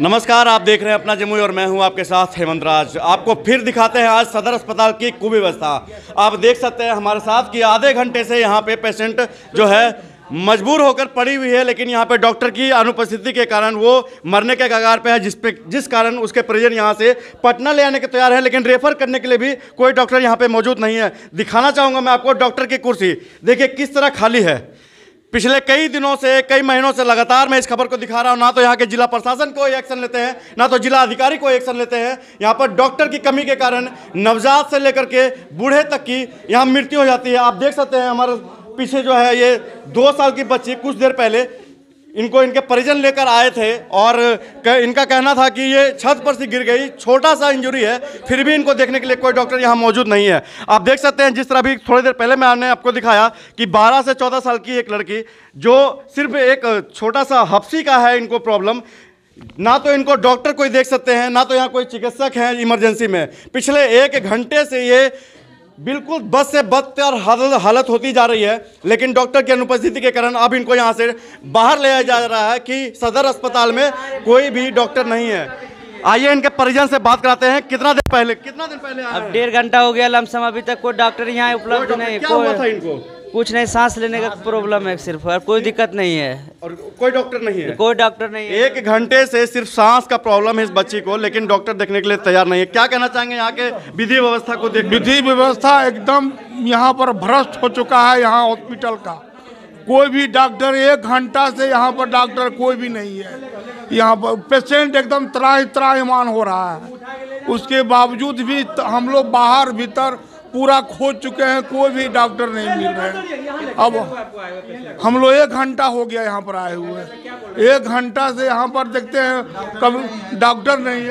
नमस्कार, आप देख रहे हैं अपना जमुई और मैं हूँ आपके साथ हेमंत राज। आपको फिर दिखाते हैं आज सदर अस्पताल की कुव्यवस्था। आप देख सकते हैं हमारे साथ कि आधे घंटे से यहाँ पे पेशेंट जो है मजबूर होकर पड़ी हुई है, लेकिन यहाँ पे डॉक्टर की अनुपस्थिति के कारण वो मरने के कगार पे है, जिस पे, जिस कारण उसके परिजन यहाँ से पटना ले आने के तैयार है, लेकिन रेफर करने के लिए भी कोई डॉक्टर यहाँ पे मौजूद नहीं है। दिखाना चाहूँगा मैं आपको डॉक्टर की कुर्सी। देखिए किस तरह खाली है। पिछले कई दिनों से, कई महीनों से लगातार मैं इस खबर को दिखा रहा हूँ, ना तो यहाँ के जिला प्रशासन को एक्शन लेते हैं, ना तो जिला अधिकारी कोई एक्शन लेते हैं। यहाँ पर डॉक्टर की कमी के कारण नवजात से लेकर के बूढ़े तक की यहाँ मृत्यु हो जाती है। आप देख सकते हैं हमारे पीछे जो है ये दो साल की बच्ची कुछ देर पहले इनको इनके परिजन लेकर आए थे और इनका कहना था कि ये छत पर से गिर गई, छोटा सा इंजरी है, फिर भी इनको देखने के लिए कोई डॉक्टर यहाँ मौजूद नहीं है। आप देख सकते हैं, जिस तरह भी थोड़ी देर पहले मैंने आपको दिखाया कि 12 से 14 साल की एक लड़की, जो सिर्फ़ एक छोटा सा हफ्सी का है इनको प्रॉब्लम ना तो इनको डॉक्टर कोई देख सकते हैं, ना तो यहाँ कोई चिकित्सक हैं इमरजेंसी में। पिछले एक घंटे से ये बिल्कुल बस से बदतर हालत होती जा रही है लेकिन डॉक्टर की अनुपस्थिति के कारण अब इनको यहाँ से बाहर लिया जा रहा है कि सदर अस्पताल में कोई भी डॉक्टर नहीं है। आइए इनके परिजन से बात कराते हैं कितना दिन पहले कितना दिन पहले अब डेढ़ घंटा हो गया लमसम अभी तक कोई डॉक्टर यहाँ उपलब्ध नहीं क्या हुआ था इनको? कुछ नहीं सांस लेने का प्रॉब्लम है सिर्फ़ और कोई दिक्कत नहीं है। और कोई डॉक्टर नहीं है। कोई डॉक्टर नहीं है। एक घंटे से सिर्फ़ सांस का प्रॉब्लम है इस बच्ची को लेकिन डॉक्टर देखने के लिए तैयार नहीं है। क्या कहना चाहेंगे यहाँ के विधि व्यवस्था को देख विधि व्यवस्था एकदम यहाँ पर भ्रष्ट हो चुका है यहाँ हॉस्पिटल का। कोई भी डॉक्टर एक घंटा से यहाँ पर डॉक्टर कोई भी नहीं है। यहाँ पर पेशेंट एकदम त्राही त्राहीमान हो रहा है। उसके बावजूद भी हम लोग बाहर भीतर पूरा खोज चुके हैं कोई भी डॉक्टर नहीं मिल रहे अब हम लोग एक घंटा हो गया यहाँ पर आए हुए एक घंटा से यहाँ पर देखते हैं कभी डॉक्टर नहीं है।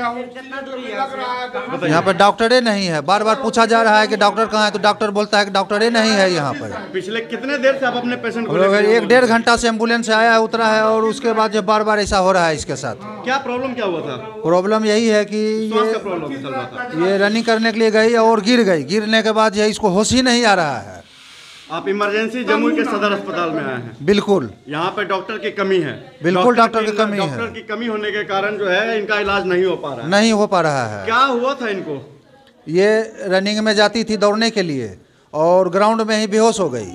यहाँ पर डॉक्टरे नहीं है। बार बार पूछा जा रहा है कि डॉक्टर कहाँ है तो डॉक्टर बोलता है कि डॉक्टरे नहीं है यहाँ पर। पिछले कितने देर से आप अपने पेशेंट को एक डेढ़ घंटा से एंबुलेंस आया है उतरा है और उसके बाद जो बार बार ऐसा हो रहा है इसके साथ। क्या प्रॉब्लम क्या हुआ था? प्रॉब्लम यही है कि ये ये रनिंग करने के लिए गई और गिर गई। गिरने के बाद यह इसको होश ही नहीं आ रहा है। आप इमरजेंसी जमुई के सदर अस्पताल में आए हैं। बिल्कुल। यहाँ पे डॉक्टर की कमी है। बिल्कुल डॉक्टर की कमी है। डॉक्टर की कमी होने के कारण जो है इनका इलाज नहीं हो पा रहा है। नहीं हो पा रहा है। क्या हुआ था इनको? ये रनिंग में जाती थी दौड़ने के लिए और ग्राउंड में ही बेहोश हो गई।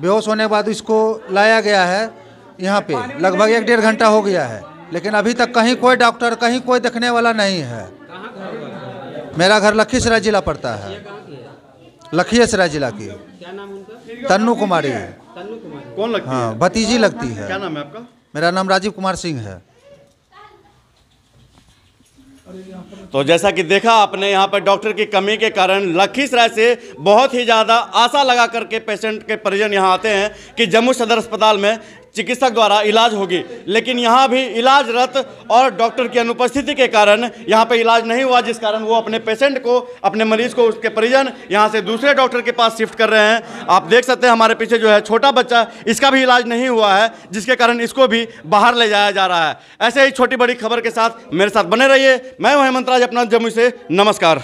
बेहोश होने के बाद इसको लाया गया है यहाँ पे। लगभग एक डेढ़ घंटा हो गया है। लेकिन अभी तक कहीं कोई डॉक्टर कहीं कोई देखने वाला नहीं है। मेरा घर लखीसराय जिला पड़ता है। लखीसराय जिला की। तन्नू कुमारी। कौन लगती हाँ? भतीजी लगती है। क्या नाम है आपका? मेरा नाम राजीव कुमार सिंह है। तो जैसा कि देखा आपने यहाँ पर डॉक्टर की कमी के कारण लखीसराय से बहुत ही ज़्यादा आशा लगा करके पेशेंट के परिजन यहाँ आते हैं कि जम्मू सदर अस्पताल में चिकित्सक द्वारा इलाज होगी। लेकिन यहाँ भी इलाजरत और डॉक्टर की अनुपस्थिति के कारण यहाँ पे इलाज नहीं हुआ, जिस कारण वो अपने पेशेंट को, अपने मरीज़ को, उसके परिजन यहाँ से दूसरे डॉक्टर के पास शिफ्ट कर रहे हैं। आप देख सकते हैं हमारे पीछे जो है छोटा बच्चा, इसका भी इलाज नहीं हुआ है, जिसके कारण इसको भी बाहर ले जाया जा रहा है। ऐसे ही छोटी बड़ी खबर के साथ मेरे साथ बने रहिए। मैं हूँ हेमंत राज, अपना जम्मू से नमस्कार।